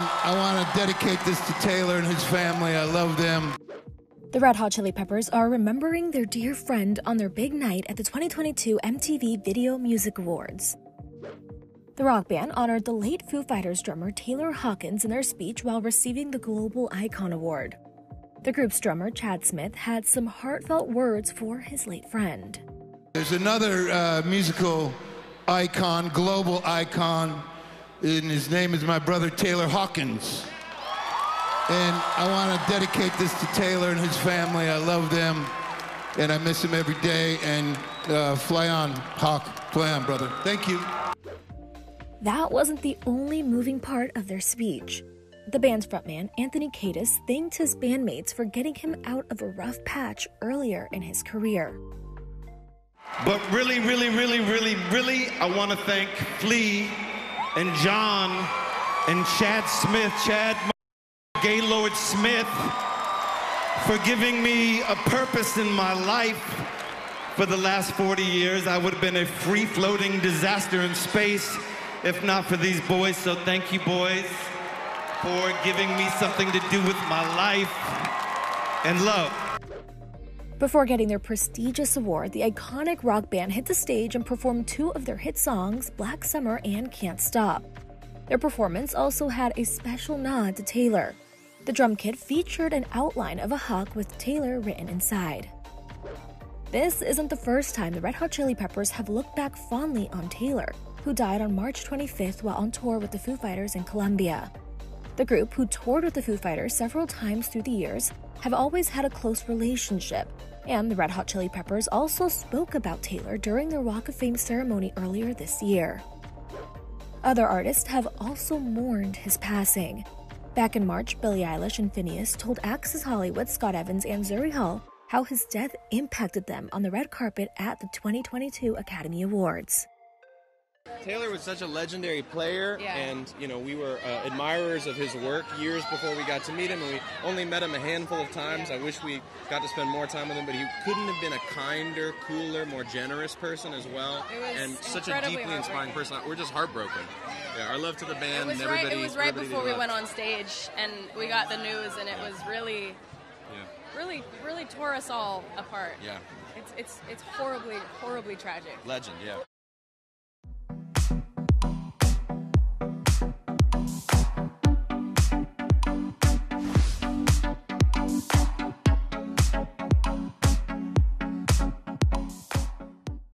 I want to dedicate this to Taylor and his family. I love them. The Red Hot Chili Peppers are remembering their dear friend on their big night at the 2022 MTV Video Music Awards. The rock band honored the late Foo Fighters drummer Taylor Hawkins in their speech while receiving the Global Icon Award. The group's drummer, Chad Smith, had some heartfelt words for his late friend. There's another uh, musical icon, global icon, and his name is my brother Taylor Hawkins. And I want to dedicate this to Taylor and his family. I love them, and I miss them every day. And uh, fly on, Hawk, fly on, brother. Thank you. That wasn't the only moving part of their speech. The band's frontman, Anthony Kiedis, thanked his bandmates for getting him out of a rough patch earlier in his career. But really, really, really, really, really, I want to thank Flea and John and Chad Smith, Chad Gaylord Smith, for giving me a purpose in my life for the last 40 years. I would have been a free floating disaster in space if not for these boys. So thank you, boys, for giving me something to do with my life and love. Before getting their prestigious award, the iconic rock band hit the stage and performed two of their hit songs, Black Summer and Can't Stop. Their performance also had a special nod to Taylor. The drum kit featured an outline of a hawk with Taylor written inside. This isn't the first time the Red Hot Chili Peppers have looked back fondly on Taylor, who died on March 25th while on tour with the Foo Fighters in Colombia. The group, who toured with the Foo Fighters several times through the years, have always had a close relationship, and the Red Hot Chili Peppers also spoke about Taylor during their Walk of Fame ceremony earlier this year. Other artists have also mourned his passing. Back in March, Billie Eilish and Finneas told Access Hollywood Scott Evans and Zuri Hall how his death impacted them on the red carpet at the 2022 Academy Awards. Taylor was such a legendary player, Yeah. and you know we were uh, admirers of his work years before we got to meet him, and we only met him a handful of times. I wish we got to spend more time with him, but he couldn't have been a kinder, cooler, more generous person as well, It was and such a deeply inspiring person. We're just heartbroken. Yeah, our love to the It band. was and right. It was right before we went on stage, and we got the news, and it was really, Yeah, really, really tore us all apart. yeah, It's it's it's horribly, horribly tragic. legend. Yeah.